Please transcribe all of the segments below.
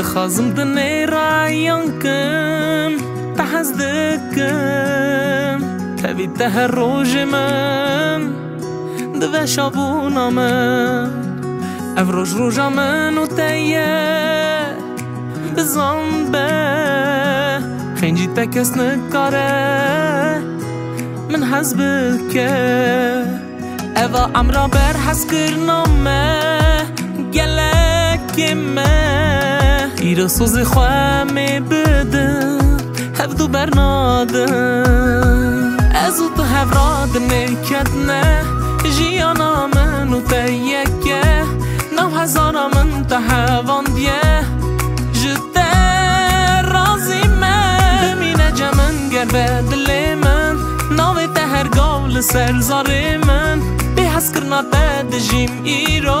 دخازم دنيرا ينكم تحزدكم تبي تهروج من دفاش آبونا من. افروج روجا من وتيا بزنبه خين جيتك اسنكاره من حزبك اذا امرا بر حسكر ما قلك من ایرا سوز خواه می بدم. هف دو برنادم از او تو هفراد نکت نه. جیانا من و تیکه نو هزارا من تا هوان بیه جده رازی من. بمینه جمن گر به دل من. ناوی تهر گول سر زار من. به حس کرنا دجیم ایرو.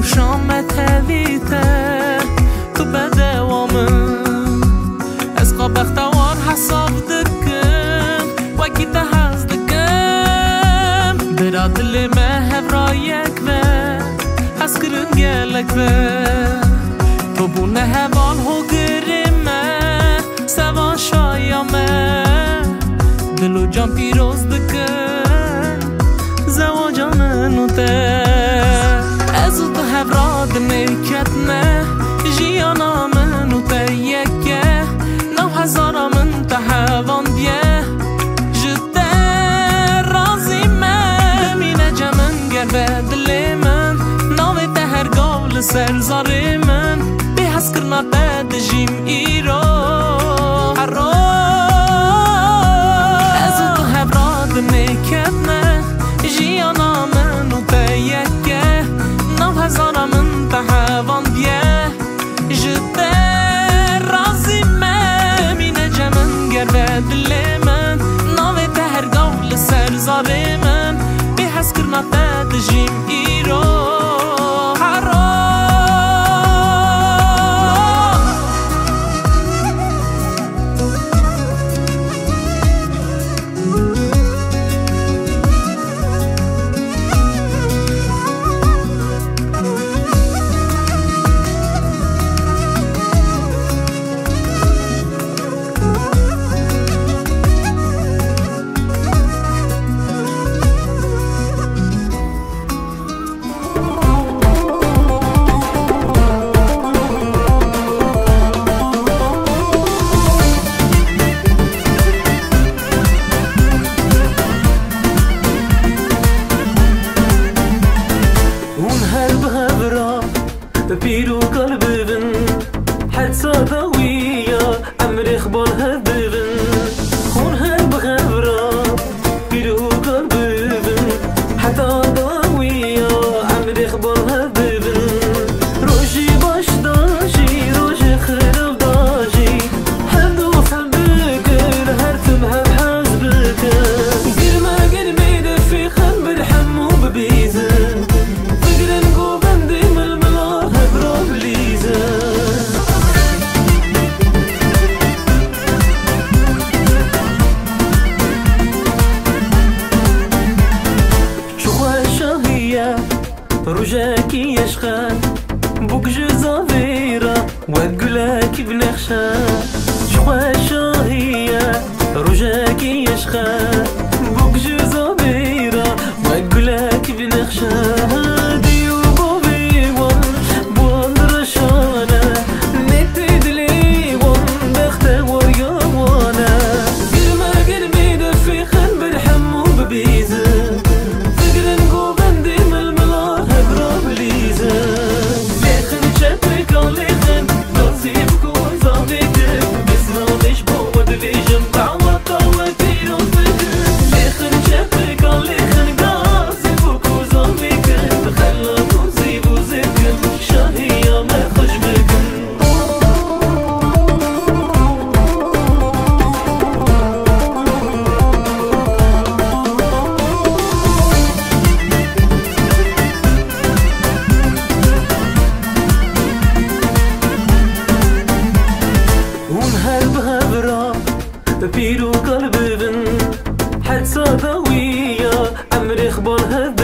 بختوا رو شامت هویته تو بده وامن از قا بختوار حساب دکم وکی تحز دکم برا دل مهب رایک به حس کرن گلک به تو بونه هوان هو گرمه سوان شایامه. دل و جان پیروز دکن زواجا منو مركتنا جيانا منو تريكة نو حزارة من تحابان بيه جدا رازي ما من. جمن قربة دليمن نو قول سر زاريمن بحس كرنا تدجيم إيران hoje وتقول لك بنخشى دبيرو قلب بن حد صدوية عمري خبر هذا